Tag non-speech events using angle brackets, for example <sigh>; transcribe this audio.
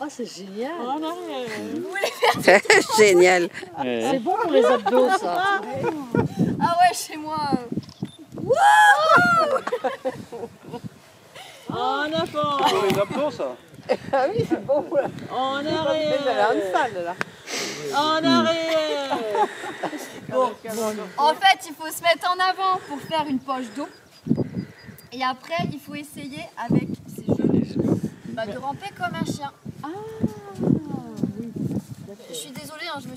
Oh, c'est génial. En arrière. <laughs> Génial. C'est bon pour les abdos, ça. Ah ouais, chez moi. euh, En avant. Pour les abdos, ça. Ah oui, c'est bon. En Elle a arrière. une salle là. En arrière. <laughs> En fait, il faut se mettre en avant pour faire une poche d'eau. Et après, il faut essayer avec bah, de ramper comme un chien. Ah Je suis désolée, hein, je me suis